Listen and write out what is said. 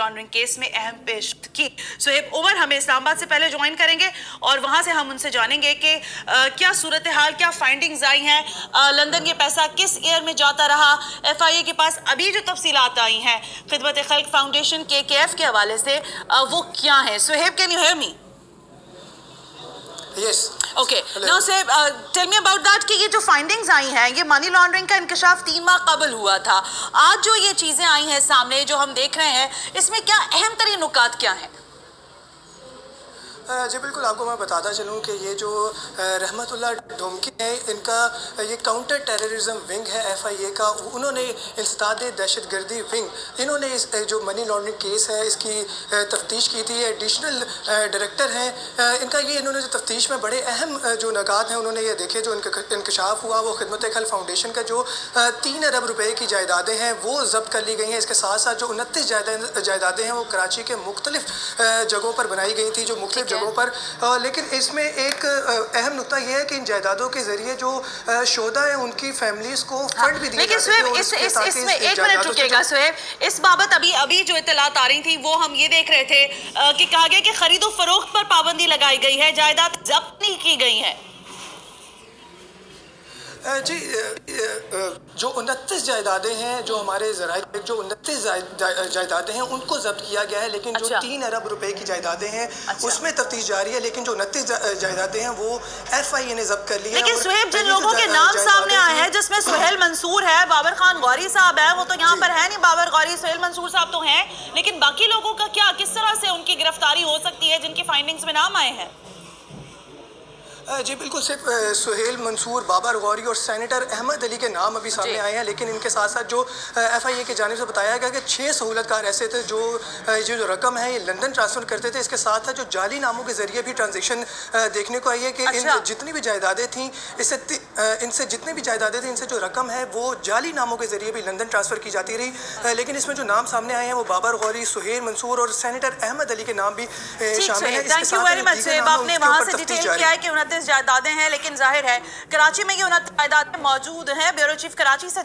Laundering case میں اہم پیش کی۔ سہیب عمر ہمیں اسلام آباد سے پہلے جوائن کریں گے اور وہاں سے ہم ان سے جانیں گے کہ کیا صورتحال، کیا فائنڈنگز آئی ہیں۔ لندن یہ پیسہ کس ایئر میں جاتا رہا۔ ایف آئی اے کے پاس ابھی جو تفصیلات آئی ہیں، خدمت خلق فاؤنڈیشن کے کے ایف کے حوالے سے وہ کیا ہیں؟ Suhaib can you hear me Yes. Okay no say tell me about that کہ یہ جو فائنڈنگز آئی ہیں یہ منی لانڈرنگ کا انکشاف تین ماہ قبل ہوا تھا آج جو یہ چیزیں آئی ہیں سامنے جو ہم دیکھ رہے ہیں اس میں کیا اہم ترین نکات کیا ہیں جی بالکل، آپ کو میں بتاتا چلوں کہ یہ جو رحمت اللہ ڈھومکی ہے ان کا یہ کاؤنٹر ٹیررزم ونگ ہے ایف آئی اے کا، انہوں نے انسداد دہشت گردی ونگ انہوں نے اس، جو منی لانڈرنگ کیس ہے، اس کی تفتیش کی تھی ایڈیشنل ڈائریکٹر ہیں۔ ان کا یہ، انہوں نے جو تفتیش میں بڑے اہم جو نکات ہیں، انہوں نے یہ دیکھے، جو انکشاف ہوا، وہ خدمت خل فاؤنڈیشن کا جو تین ارب روپے کی جائیدادیں ہیں، وہ ضبط کر لی گئی ہیں۔ اس کے ساتھ ساتھ جو انتیس جائیدادیں ہیں، وہ کراچی کے مختلف جگہوں پر بنائی گئی تھی، جو مختلف جگہوں جگہوں پر۔ لیکن اس میں ایک اہم نقطہ یہ ہے کہ ان جائیدادوں کے ذریعے جو شہدہ ہیں ان کی فیملیز کو فنڈ بھی دیا لیکن سویب اس میں ایک منٹ رکے گا سویب۔ اس بابت ابھی ابھی جو اطلاعات آ رہی تھی وہ ہم یہ دیکھ رہے تھے کہ کہا گیا کہ خرید و فروخت پر پابندی لگائی گئی ہے جائیداد ضبط نہیں کی گئی ہیں جی جو انتیس جائیدادیں ہیں جو ہمارے ذرائع جو انتیس جائیدادیں ہیں ان کو ضبط کیا گیا ہے لیکن جو اچھا۔ تین ارب روپے کی جائیدادیں ہیں اچھا۔ اس میں تفتیش جاری ہے لیکن جو انتیس جائیدادیں ہیں وہ ایف آئی اے نے ضبط کر لی ہے لیکن سہیب جن لوگوں کے نام سامنے آئے ہیں جس میں سہیل منصور ہے بابر خان غوری صاحب ہے وہ تو یہاں جی۔ پر ہے نہیں بابر غوری سہیل منصور صاحب تو ہیں لیکن باقی لوگوں کا کیا کس طرح سے ان کی گرفتاری ہو سکتی ہے جن کی فائنڈنگز میں نام آئے ہیں جی بالکل صرف سہیل منصور بابر غوری اور سینیٹر احمد علی کے نام ابھی سامنے جی۔ آئے ہیں لیکن ان کے ساتھ ساتھ جو ایف آئی اے کی جانب سے بتایا گیا کہ چھ سہولت کار ایسے تھے جو جو رقم ہے یہ لندن ٹرانسفر کرتے تھے اس کے ساتھ ساتھ جو جعلی ناموں کے ذریعے بھی ٹرانزیکشن دیکھنے کو آئی ہے کہ ان اچھا۔ جتنی بھی جائیدادیں تھیں اس سے ان سے جتنی بھی جائیدادیں تھیں ان سے جو رقم ہے وہ جعلی ناموں کے ذریعے بھی لندن ٹرانسفر کی جاتی رہی لیکن اس میں جو نام سامنے آئے ہیں وہ بابر غوری سہیل منصور اور سینیٹر احمد علی کے نام بھی شامل ہیں اس کے ساتھ جائدادیں جائیدادیں ہیں، لیکن ظاہر ہے کراچی میں یہ انتیس جائیدادیں موجود ہیں۔ بیورو چیف کراچی سے